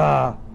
Ah.